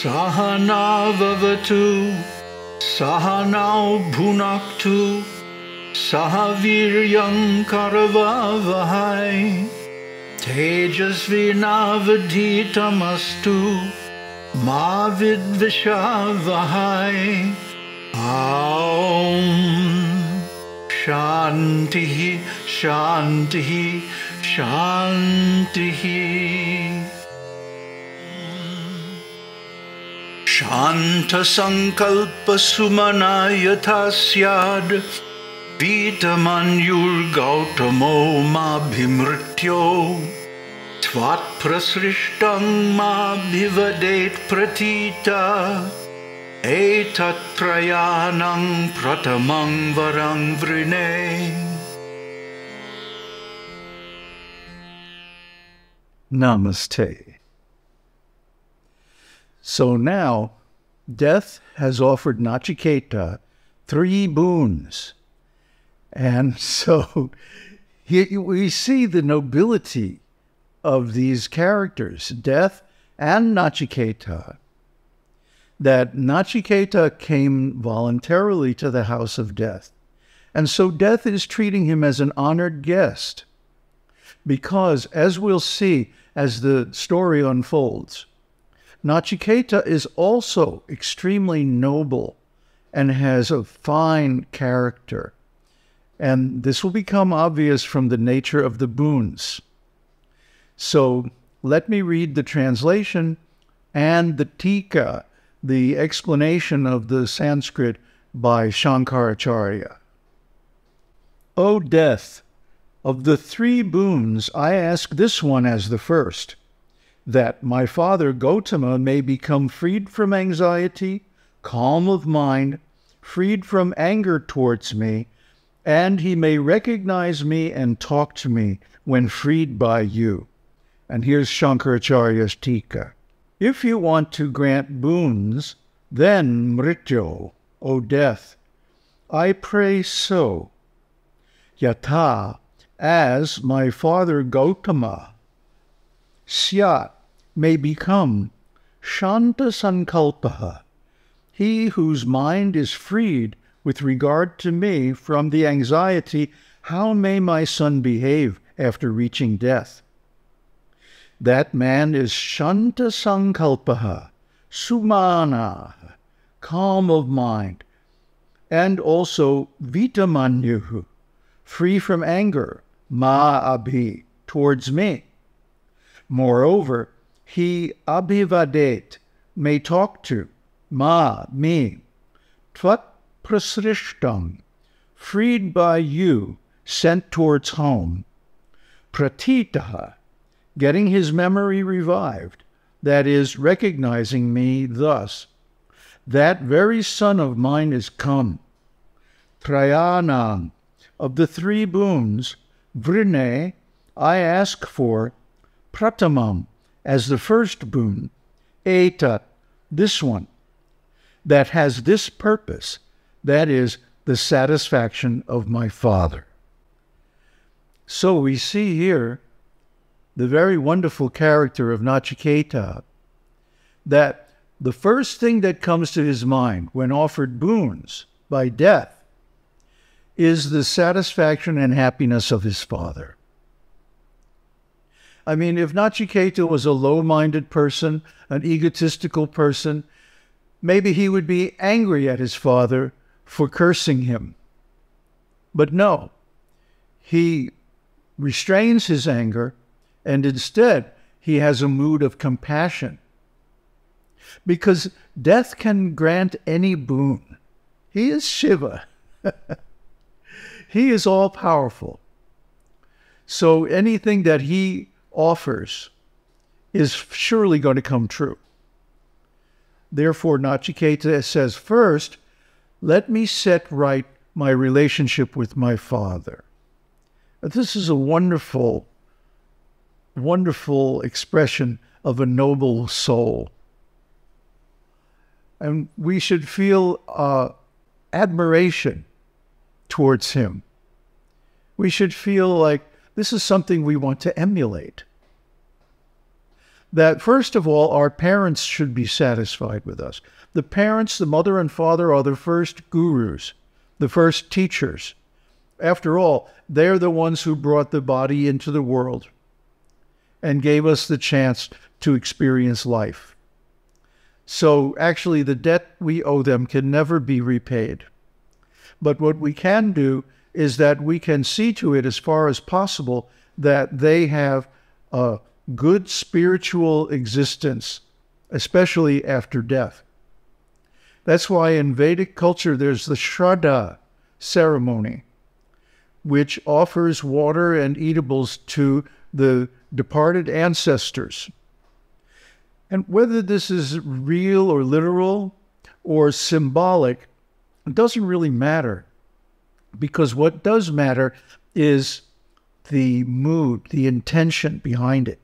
सहनावतु सहनौ भुनक्तु सह वीर्यङ्करवावहै तेजस्विनावधीतमस्तु मा विद्विषावहै। ॐ शान्तिः शान्तिः शान्तिः शान्तसङ्कल्पसुमना यथा स्याद् पीतमन्युर्गौतमो माभिमृत्यो त्वात्प्रसृष्टं माभिवदेत् प्रतीता एतत्त्रयानं प्रथमं वरं वृणे Namaste. So now, death has offered Nachiketa three boons. And so we see the nobility of these characters, Death and Nachiketa. That Nachiketa came voluntarily to the house of Death. And so Death is treating him as an honored guest. Because, as we'll see as the story unfolds, Nachiketa is also extremely noble and has a fine character. And this will become obvious from the nature of the boons. So let me read the translation and the tika, the explanation of the Sanskrit by Shankaracharya. O death, of the three boons, I ask this one as the first that my father Gotama may become freed from anxiety, calm of mind, freed from anger towards me, and he may recognize me and talk to me when freed by you. And here's Shankaracharya's Tika. If you want to grant boons, then Mrityo, O death, I pray so. Yata, as my father Gautama, Syat may become Shanta Sankalpaha, he whose mind is freed with regard to me from the anxiety, how may my son behave after reaching death? That man is Shanta Sankalpaha, Sumana, calm of mind, and also Vitamanyuhu, free from anger, Ma Abhi, towards me. Moreover, he abhivadet, may talk to, ma, me, tvat prasrishtam, freed by you, sent towards home, pratitaha, getting his memory revived, that is, recognizing me thus, that very son of mine is come. Trayanam, of the three boons, vrine, I ask for pratamam, as the first boon, eta, this one, that has this purpose, that is, the satisfaction of my Father. So we see here the very wonderful character of Nachiketa, that the first thing that comes to his mind when offered boons by death is the satisfaction and happiness of his father. I mean, if Nachiketa was a low minded person, an egotistical person, maybe he would be angry at his father for cursing him. But no, he restrains his anger and instead he has a mood of compassion. Because death can grant any boon. He is Shiva. he is all powerful. So anything that he offers is surely going to come true. Therefore, Nachiketa says, first, let me set right my relationship with my father. This is a wonderful, wonderful expression of a noble soul. And we should feel uh, admiration towards him. We should feel like this is something we want to emulate. that first of all, our parents should be satisfied with us. The parents, the mother and father, are the first gurus, the first teachers. After all, they're the ones who brought the body into the world and gave us the chance to experience life. So actually, the debt we owe them can never be repaid. But what we can do is that we can see to it as far as possible that they have a good spiritual existence, especially after death. That's why in Vedic culture there's the Shraddha ceremony, which offers water and eatables to the departed ancestors. And whether this is real or literal or symbolic, it doesn't really matter. Because what does matter is the mood, the intention behind it.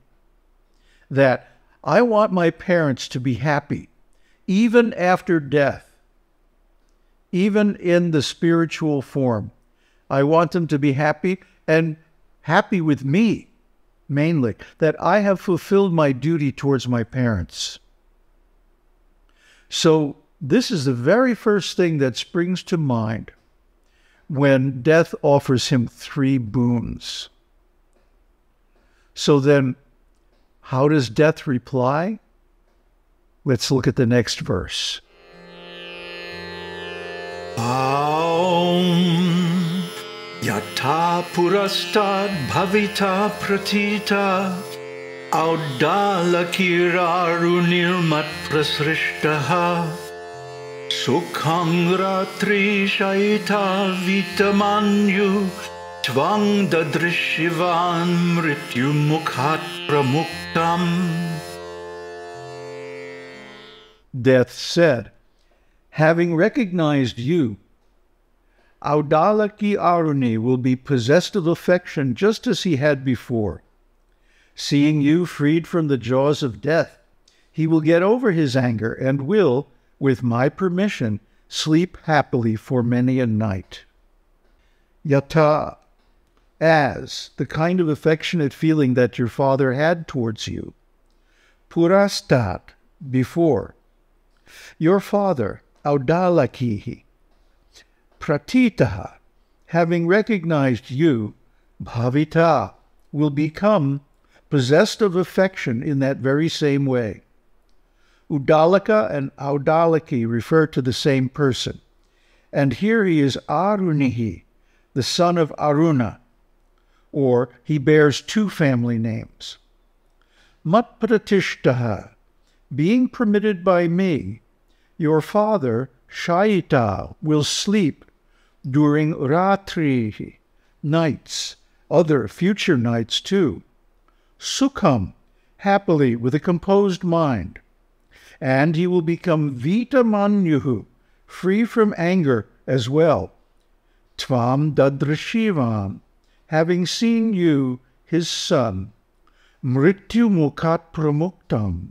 That I want my parents to be happy, even after death, even in the spiritual form. I want them to be happy and happy with me, mainly, that I have fulfilled my duty towards my parents. So, this is the very first thing that springs to mind when death offers him three boons. So then, how does death reply? Let's look at the next verse. Aum yatha purastad bhavita pratita audalakirarunirmat prasrishtaha sukhang ratri shaita vitamanyu tvang dadrishivan mrityu mukhat pramuktam Death said, Having recognized you, Audalaki Aruni will be possessed of affection just as he had before. Seeing you freed from the jaws of death, he will get over his anger and will, with my permission, sleep happily for many a night. Yata, as the kind of affectionate feeling that your father had towards you. Purastat, before. Your father, Audalakihi, Pratitaha, having recognized you, Bhavita, will become possessed of affection in that very same way. Udalaka and Audalaki refer to the same person. And here he is Arunihi, the son of Aruna, or he bears two family names. Matpratishtaha, being permitted by me, your father, Shaita, will sleep during Ratri, nights, other future nights too. Sukham, happily with a composed mind. And he will become Vita Manyuhu, free from anger as well. Tvam Dadrashivam, having seen you, his son, Mrityu Mukhat Pramuktam,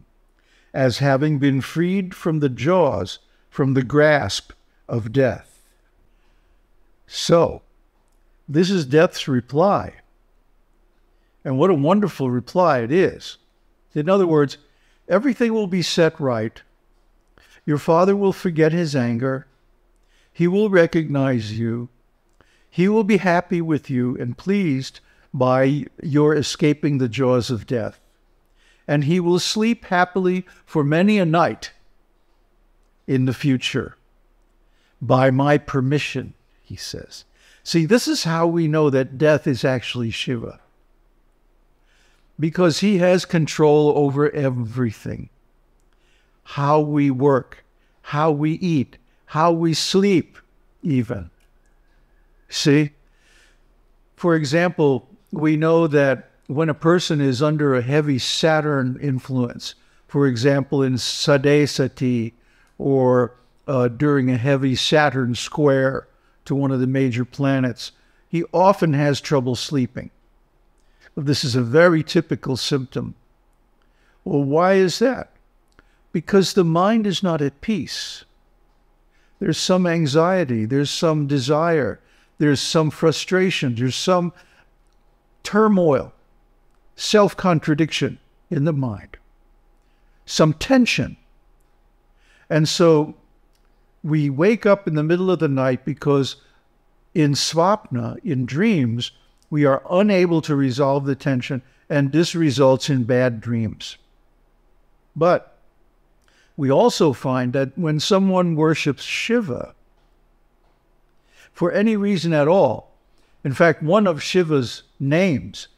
as having been freed from the jaws, from the grasp of death. So, this is death's reply. And what a wonderful reply it is. In other words, everything will be set right. Your father will forget his anger. He will recognize you. He will be happy with you and pleased by your escaping the jaws of death. And he will sleep happily for many a night in the future. By my permission, he says. See, this is how we know that death is actually Shiva. Because he has control over everything how we work, how we eat, how we sleep, even. See? For example, we know that when a person is under a heavy Saturn influence, for example, in Sadesati or uh, during a heavy Saturn square to one of the major planets, he often has trouble sleeping. This is a very typical symptom. Well, why is that? Because the mind is not at peace. There's some anxiety, there's some desire, there's some frustration, there's some turmoil, self contradiction in the mind. some tension. And so we wake up in the middle of the night because in swapna, in dreams, we are unable to resolve the tension, and this results in bad dreams. But we also find that when someone worships Shiva, for any reason at all, in fact, one of Shiva's names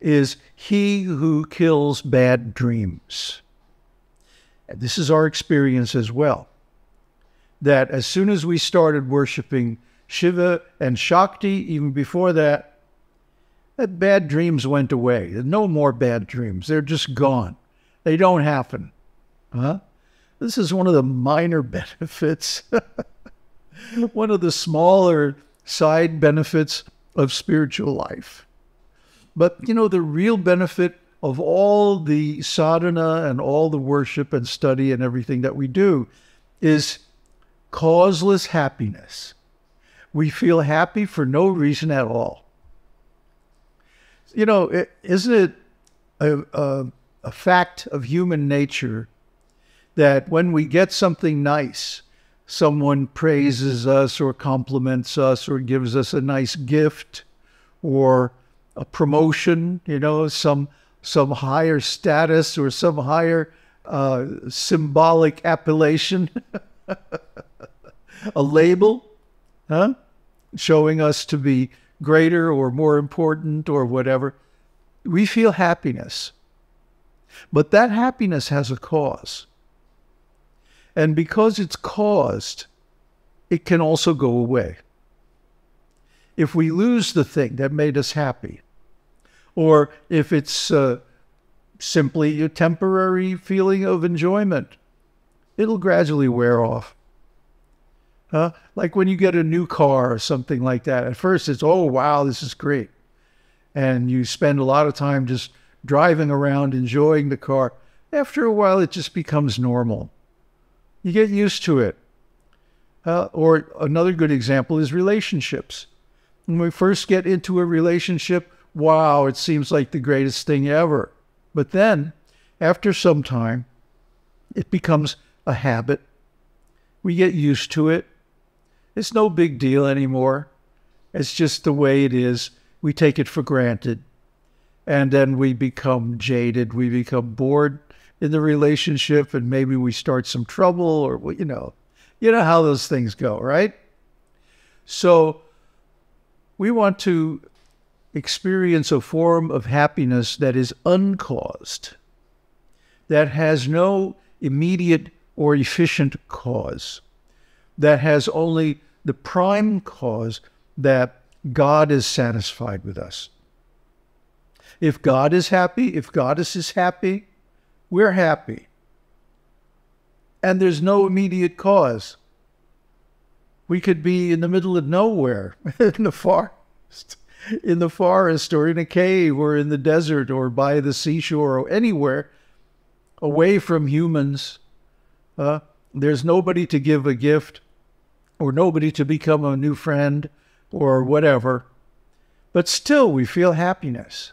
is He who kills bad dreams. And this is our experience as well. That as soon as we started worshiping Shiva and Shakti, even before that, that bad dreams went away. No more bad dreams. They're just gone. They don't happen. Huh? This is one of the minor benefits, one of the smaller side benefits of spiritual life. But, you know, the real benefit of all the sadhana and all the worship and study and everything that we do is causeless happiness. We feel happy for no reason at all. You know, isn't it a, a, a fact of human nature that when we get something nice, someone praises us or compliments us or gives us a nice gift or a promotion, you know, some some higher status or some higher uh, symbolic appellation, a label, huh? showing us to be greater or more important or whatever, we feel happiness. But that happiness has a cause. And because it's caused, it can also go away. If we lose the thing that made us happy, or if it's uh, simply a temporary feeling of enjoyment, it'll gradually wear off. Huh? Like when you get a new car or something like that. At first, it's, oh, wow, this is great. And you spend a lot of time just driving around, enjoying the car. After a while, it just becomes normal. You get used to it. Uh, or another good example is relationships. When we first get into a relationship, wow, it seems like the greatest thing ever. But then, after some time, it becomes a habit. We get used to it. It's no big deal anymore. It's just the way it is. We take it for granted. And then we become jaded. We become bored in the relationship and maybe we start some trouble or, you know, you know how those things go, right? So we want to experience a form of happiness that is uncaused, that has no immediate or efficient cause, that has only the prime cause that God is satisfied with us. If God is happy, if Goddess is happy, we're happy. And there's no immediate cause. We could be in the middle of nowhere, in the forest, in the forest, or in a cave, or in the desert, or by the seashore, or anywhere away from humans. Uh, there's nobody to give a gift or nobody to become a new friend or whatever. But still, we feel happiness.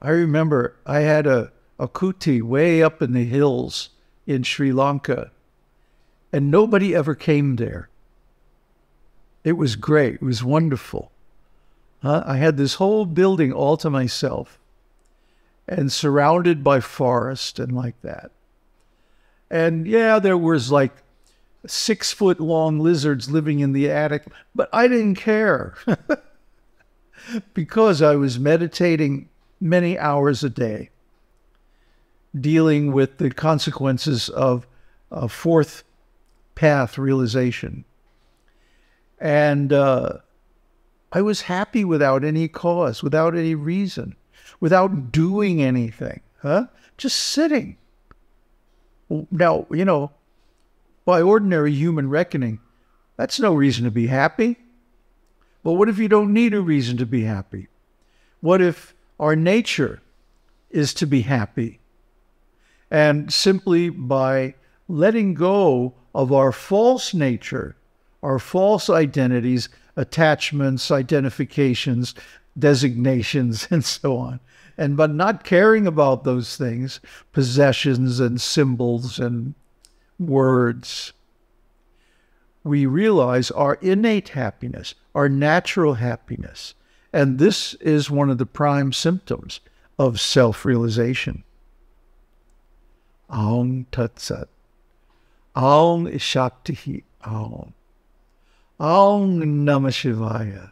I remember I had a, a kuti way up in the hills in Sri Lanka, and nobody ever came there. It was great. It was wonderful. Uh, I had this whole building all to myself and surrounded by forest and like that. And yeah, there was like six foot long lizards living in the attic, but I didn't care because I was meditating many hours a day, dealing with the consequences of a fourth path realization. And uh, I was happy without any cause, without any reason, without doing anything, huh? Just sitting. Now, you know, by ordinary human reckoning, that's no reason to be happy. But what if you don't need a reason to be happy? What if our nature is to be happy? And simply by letting go of our false nature, our false identities, attachments, identifications, designations and so on. And but not caring about those things, possessions and symbols and words, we realize our innate happiness, our natural happiness. And this is one of the prime symptoms of self realization. Aum Tat Sat. Aum Shakti Aum. Aum Namah Shivaya.